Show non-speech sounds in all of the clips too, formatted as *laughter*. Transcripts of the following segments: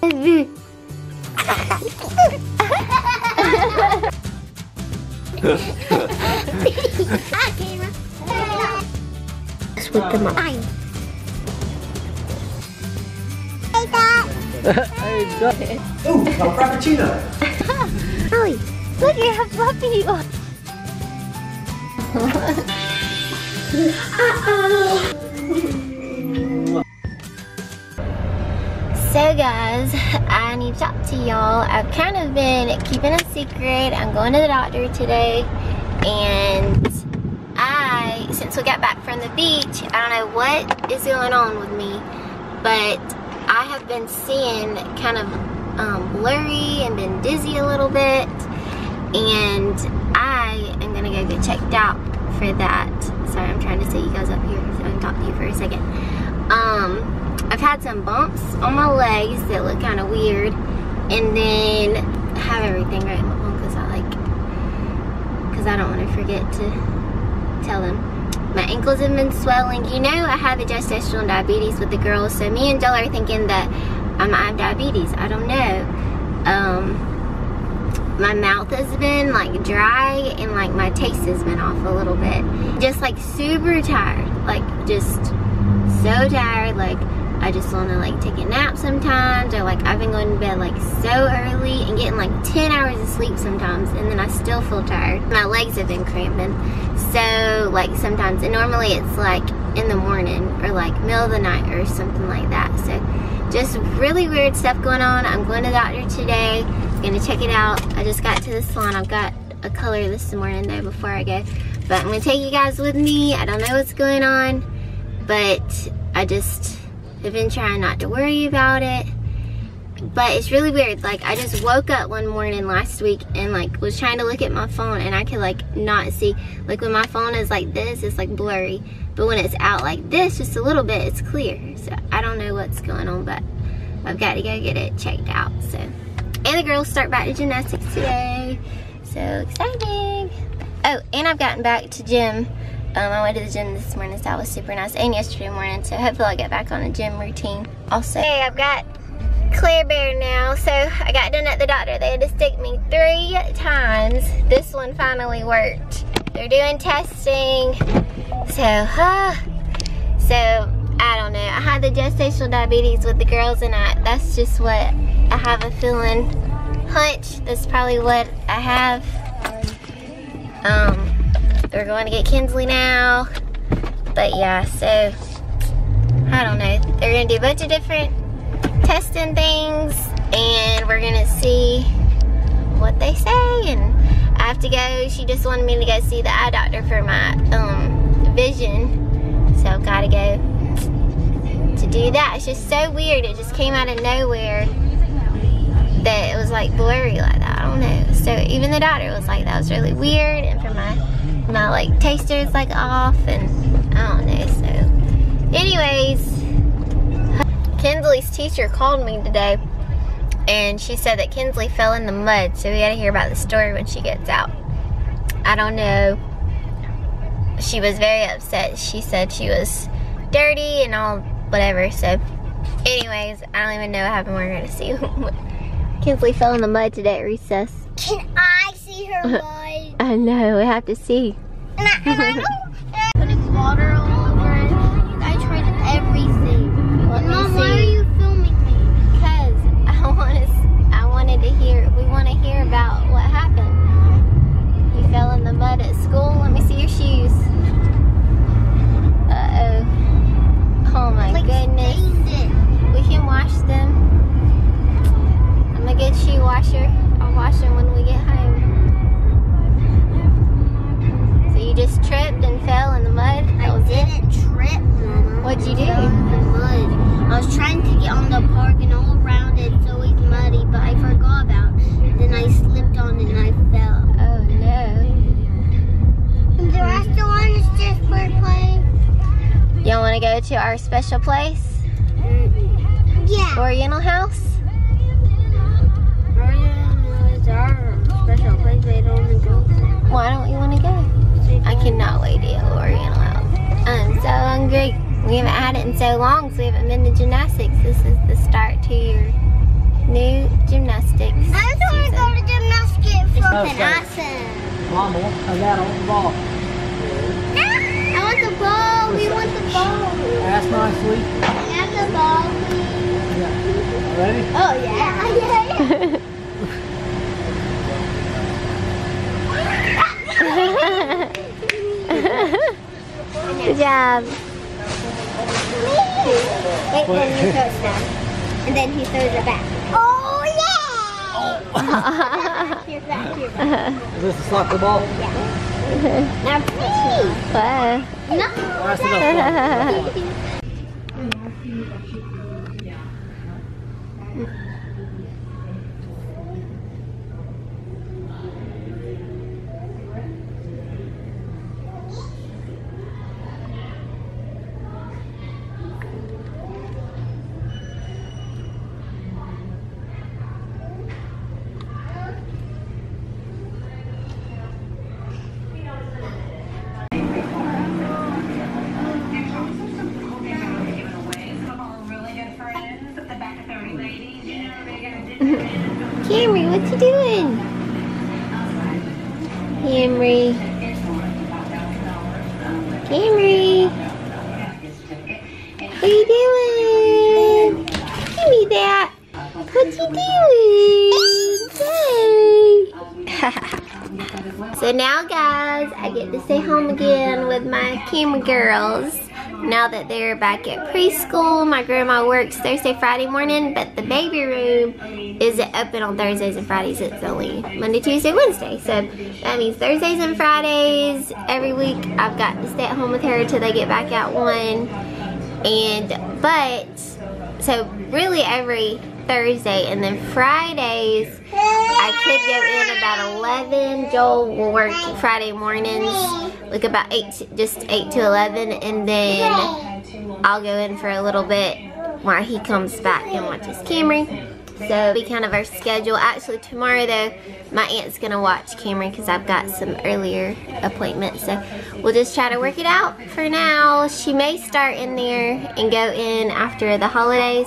Sweep them up. hey, Doc. Ooh, a frappuccino. Ollie, look at how fluffy you are. *laughs* So guys, I need to talk to y'all. I've kind of been keeping a secret. I'm going to the doctor today and I, since we got back from the beach, I don't know what is going on with me, but I have been seeing kind of um, blurry and been dizzy a little bit and I am gonna go get checked out for that. Sorry, I'm trying to set you guys up here so I can talk to you for a second. Um, I've had some bumps on my legs that look kind of weird and then I have everything right in my phone because I like because I don't want to forget to tell them. My ankles have been swelling. You know I have the gestational diabetes with the girls, so me and Joel are thinking that I might have diabetes. I don't know. Um, my mouth has been like dry and like my taste has been off a little bit. Just like super tired. Like just so tired. Like I just want to like take a nap sometimes or like I've been going to bed like so early and getting like 10 hours of sleep sometimes and then I still feel tired. My legs have been cramping. So like sometimes and normally it's like in the morning or like middle of the night or something like that. So just really weird stuff going on. I'm going to the doctor today. I'm gonna check it out. I just got to the salon. I've got a color this morning though before I go. But I'm gonna take you guys with me. I don't know what's going on, but I just have been trying not to worry about it. But it's really weird. Like I just woke up one morning last week and like was trying to look at my phone and I could like not see. Like when my phone is like this, it's like blurry. But when it's out like this, just a little bit, it's clear. So I don't know what's going on, but I've got to go get it checked out. So, and the girls start back to gymnastics today. So exciting. Oh, and I've gotten back to gym. Um, I went to the gym this morning, so that was super nice. And yesterday morning, so hopefully I'll get back on a gym routine also. Hey, I've got Claire Bear now. So I got done at the doctor. They had to stick me three times. This one finally worked. They're doing testing. So, uh, so I don't know. I had the gestational diabetes with the girls and I, that's just what I have a feeling hunch. That's probably what I have. Um, we're going to get Kinsley now. But yeah, so I don't know. They're gonna do a bunch of different testing things and we're gonna see what they say and I have to go. She just wanted me to go see the eye doctor for my um, vision. So I've gotta go to do that. It's just so weird. It just came out of nowhere that it was like blurry like that. I don't know. So even the doctor was like, that was really weird. And for my, my like taster is like off and I don't know. So anyways, Kinsley's teacher called me today and she said that Kinsley fell in the mud. So we gotta hear about the story when she gets out. I don't know. She was very upset. She said she was dirty and all whatever. So anyways, I don't even know what happened. We're gonna see. *laughs* Kinsley fell in the mud today at recess. Can I see her? *laughs* I know, we have to see. and I, and I *laughs* I was trying to get on the park and all around it's always muddy, but I forgot about it. Then I slipped on it and I fell. Oh no. The restaurant is just for play. Y'all want to go to our special place? Mm, yeah. Oriental House? We haven't been to gymnastics. This is the start to your new gymnastics. I just want to go to gymnastics okay. awesome. Mama, I got the ball. I want the ball. We want the ball. That's nicely. I have the ball. Yeah. Ready? Oh, yeah. yeah, yeah. Good *laughs* job. *laughs* Wait, then he throws it down. And then he throws it back. Oh yeah! Here's that. Here's that. Is this a soccer ball? Yeah. Now please. Wow. No. That's enough doing? Camry. Camry. What are you doing? Give me that. What you doing? Yay. *laughs* so now guys, I get to stay home again with my camera girls. Now that they're back at preschool, my grandma works Thursday, Friday morning, but the baby room isn't open on Thursdays and Fridays. It's only Monday, Tuesday, Wednesday. So that means Thursdays and Fridays every week I've got to stay at home with her till they get back at one. And, but, so really every Thursday and then Fridays I could go in about 11. Joel will work Friday mornings, like about 8, just 8 to 11. And then I'll go in for a little bit while he comes back and watches Camry. So it'll be kind of our schedule. Actually, tomorrow though, my aunt's gonna watch Camry because I've got some earlier appointments. So we'll just try to work it out for now. She may start in there and go in after the holidays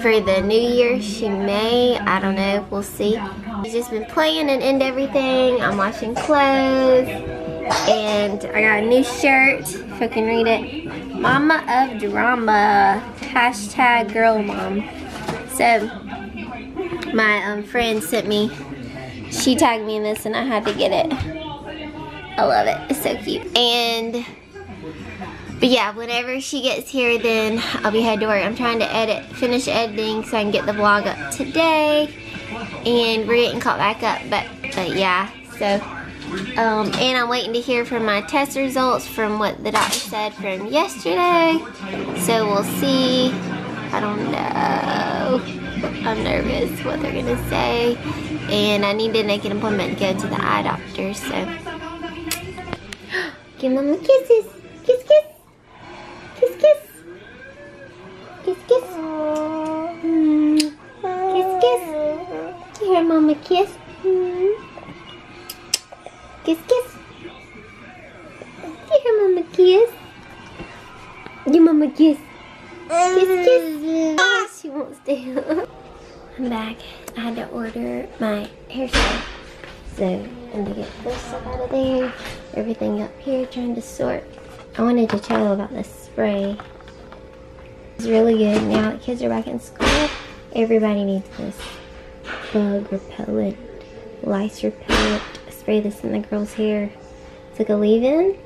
for the new year. She may, I don't know, we'll see. She's just been playing and end everything. I'm washing clothes. And I got a new shirt, if I can read it. Mama of Drama, hashtag girl mom. So, my um, friend sent me, she tagged me in this and I had to get it. I love it, it's so cute. And but yeah, whenever she gets here, then I'll be headed to work. I'm trying to edit, finish editing so I can get the vlog up today. And we're getting caught back up, but, but yeah, so. Um, and I'm waiting to hear from my test results from what the doctor said from yesterday. So we'll see. I don't know. I'm nervous what they're gonna say. And I need to make an appointment to go to the eye doctor, so. *gasps* Give mama kisses. Kiss, kiss. Kiss, kiss. Kiss, kiss. Mm. Kiss, kiss. Give her mama a kiss. Mm. Kiss, kiss. Give her mama a kiss. Give mama a kiss. Kiss, kiss. Ah, she won't stay up. I'm back. I had to order my hairstyle. So, I'm gonna get this stuff out of there. Everything up here, trying to sort. I wanted to tell you about this spray. It's really good. Now that kids are back in school, everybody needs this. Bug repellent, lice repellent. Spray this in the girls' hair. It's like a leave-in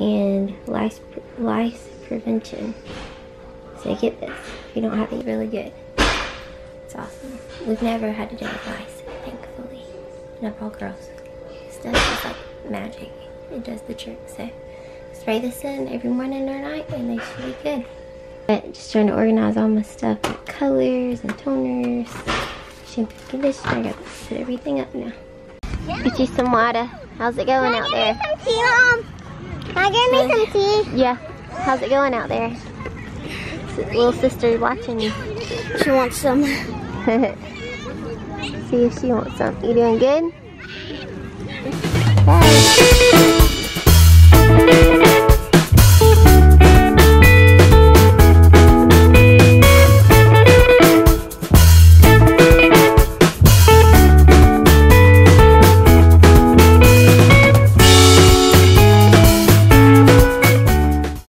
and lice, lice prevention. So get this. If you don't have it, really good. It's awesome. We've never had to deal with lice, thankfully. Not all girls. This stuff is like magic. It does the trick. So spray this in every morning or night and they should be good. But just trying to organize all my stuff like colors and toners, shampoo, conditioner. I got to put everything up now. Get you some water. How's it going out there? Some tea, Mom. Can I get me some tea? Yeah. How's it going out there? Little sister's watching you. She wants some. *laughs* *laughs* See if she wants some. You doing good? Bye.